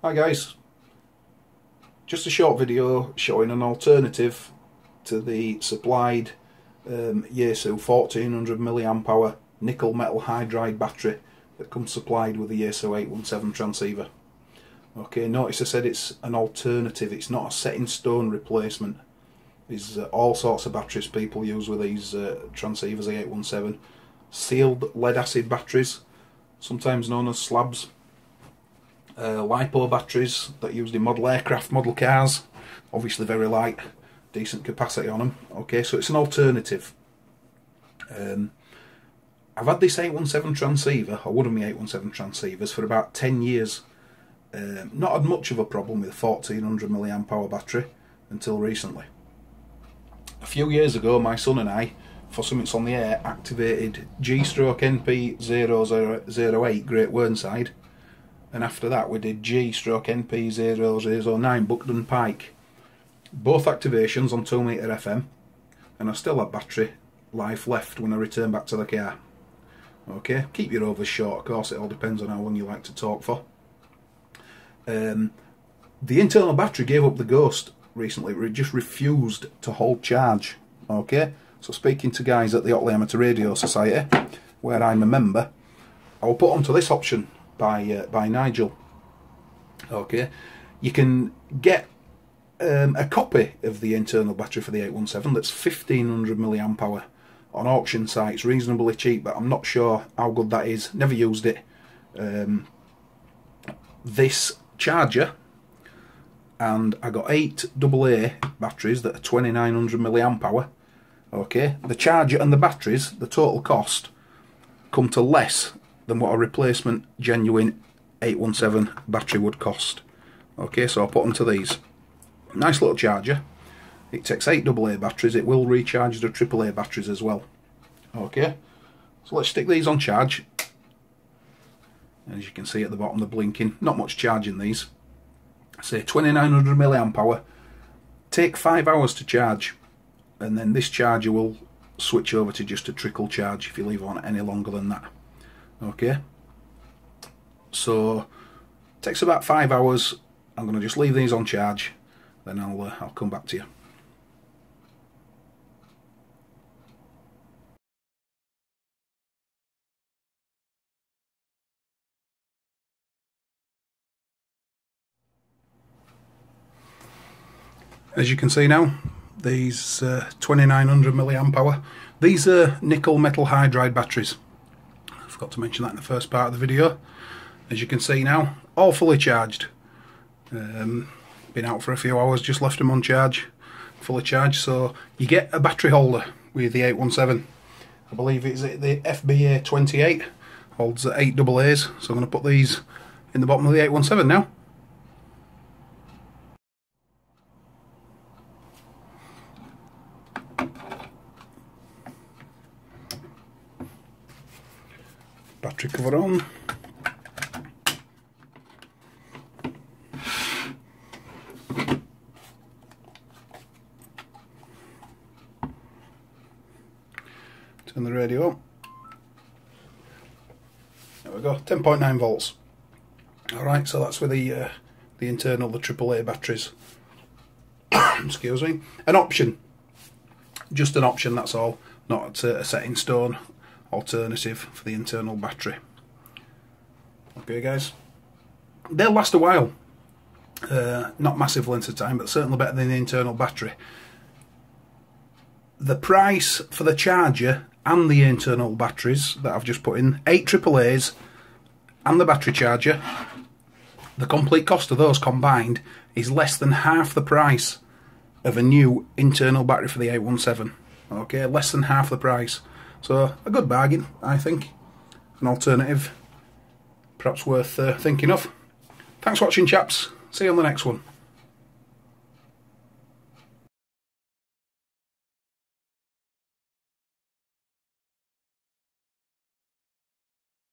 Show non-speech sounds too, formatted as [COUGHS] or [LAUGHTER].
Hi guys, just a short video showing an alternative to the supplied um, Yaesu 1400 milliamp hour nickel metal hydride battery that comes supplied with the Yaesu 817 transceiver. Okay, notice I said it's an alternative, it's not a set in stone replacement. There's uh, all sorts of batteries people use with these uh, transceivers, the 817. Sealed lead acid batteries, sometimes known as slabs uh, LiPo batteries that are used in model aircraft, model cars, obviously very light, decent capacity on them. Okay, so it's an alternative. Um, I've had this 817 transceiver, or one of my 817 transceivers, for about 10 years. Um, not had much of a problem with a 1400 milliamp hour battery until recently. A few years ago, my son and I, for Summits on the Air, activated G-stroke NP008 Great Whernside and after that we did G stroke NP0009 Buckden Pike. Both activations on 2 metre FM and I still have battery life left when I return back to the car. Okay, keep your overs short, of course, it all depends on how long you like to talk for. Um, the internal battery gave up the ghost recently, it just refused to hold charge. Okay, so speaking to guys at the Otley Amateur Radio Society, where I'm a member, I will put onto this option by uh, by Nigel. Okay, you can get um, a copy of the internal battery for the 817 that's 1500 milliamp hour on auction sites, reasonably cheap, but I'm not sure how good that is. Never used it. Um, this charger, and I got eight AA batteries that are 2900 milliamp hour. Okay, the charger and the batteries, the total cost, come to less than what a replacement genuine 817 battery would cost. Okay, so I'll put them to these. Nice little charger. It takes 8 AA batteries. It will recharge the AAA batteries as well. Okay, so let's stick these on charge. As you can see at the bottom, they're blinking. Not much charge in these. Say 2900 milliamp hour. Take 5 hours to charge. And then this charger will switch over to just a trickle charge if you leave on any longer than that okay. So takes about five hours. I'm to just leave these on charge. Then I'll, uh, I'll come back to you. As you can see now these uh, 2900 milliamp hour these are nickel metal hydride batteries forgot to mention that in the first part of the video. As you can see now, all fully charged. Um, been out for a few hours, just left them on charge, fully charged. So you get a battery holder with the 817. I believe it's the FBA 28, holds 8 AA's. So I'm going to put these in the bottom of the 817 now. Battery cover on. Turn the radio on. There we go, 10.9 volts. Alright, so that's with the uh, the internal, the AAA batteries. [COUGHS] Excuse me. An option. Just an option, that's all. Not a set in stone alternative for the internal battery. Okay guys, they'll last a while. Uh, not massive length of time, but certainly better than the internal battery. The price for the charger and the internal batteries that I've just put in, 8 AAA's and the battery charger, the complete cost of those combined is less than half the price of a new internal battery for the 817. Okay, less than half the price. So a good bargain, I think. An alternative, perhaps worth uh, thinking of. Thanks for watching, chaps. See you on the next one.